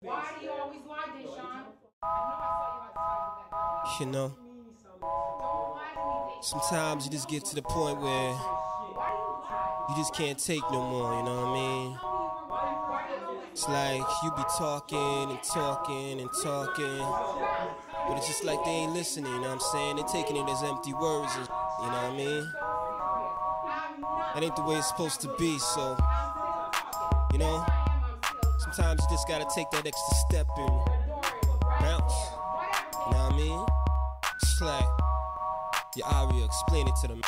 Why do you always lie, You know, know I saw you outside with that girl. Don't lie to me, Daeshawn. sometimes you just get to the point where you just can't take no more, you know what I mean? Tell me you weren't black. Why do you always It's like you be talking and talking and talking, but it's just like they ain't listening, you know what I'm saying? They're taking it as empty words, and, you know what I mean? That ain't the way it's supposed to be, so, you know, sometimes you just gotta take that extra step and bounce, you know what I mean? It's like, your Aria, explain it to them.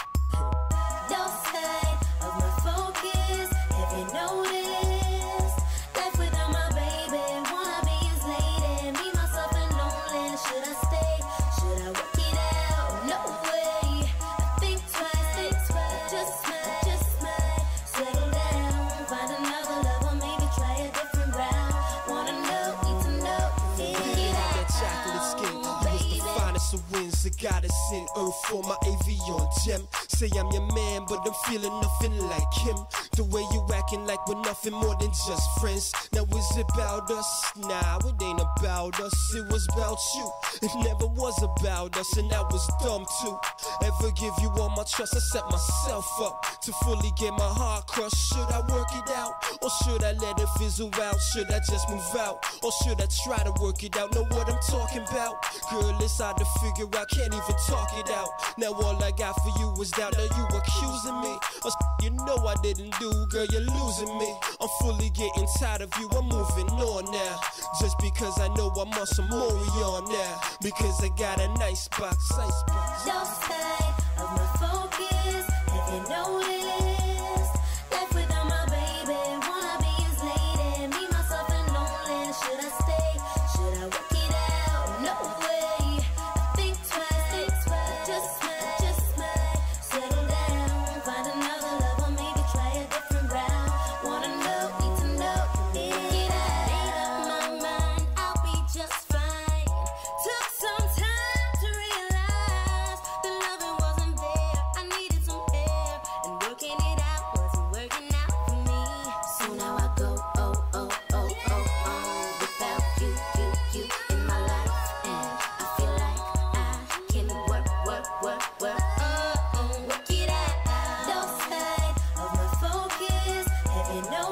Winds, the goddess in earth for my avion gem. Say I'm your man, but I'm feeling nothing like him. The way you acting like we're nothing more than just friends. Now is it about us? Nah, it ain't about us. It was about you. It never was about us, and that was dumb too. Ever give you all my trust? I set myself up to fully get my heart crushed. Should I work it out, or should I let it fizzle out? Should I just move out, or should I try to work it out? Know what I'm talking about? Girl, it's hard to figure out, can't even talk it out. Now all I got for you is doubt. Are you accusing me? Or you know I didn't do, girl, you're losing me. I'm fully getting tired of you, I'm moving on now. Just because I know I'm on some more on now. Because I got a nice box, ice box. No side of my focus.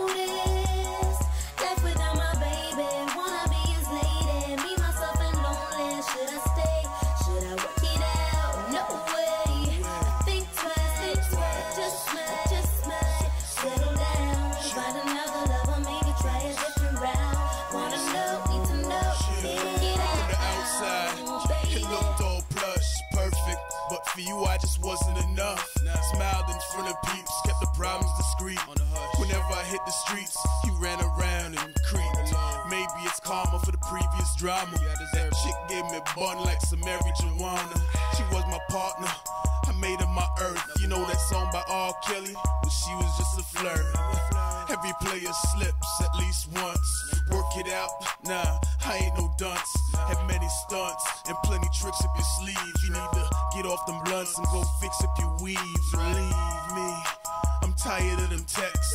Have But you, I just wasn't enough. Smiled in front of peeps, kept the problems discreet. Whenever I hit the streets, he ran around and creeped. Maybe it's karma for the previous drama. That chick gave me a bun like some marijuana. She was my partner. I made her my earth. You know that song by R. Kelly? Well, she was just a flirt. Every player slips at least once. Work it out, nah, I ain't no dunce. Have many stunts and plenty tricks up your sleeve. Off them blunts and go fix up your weaves. Leave me, I'm tired of them texts.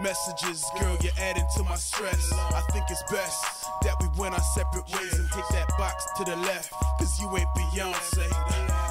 Messages, girl, you're adding to my stress. I think it's best that we went our separate ways and take that box to the left. Cause you ain't Beyonce.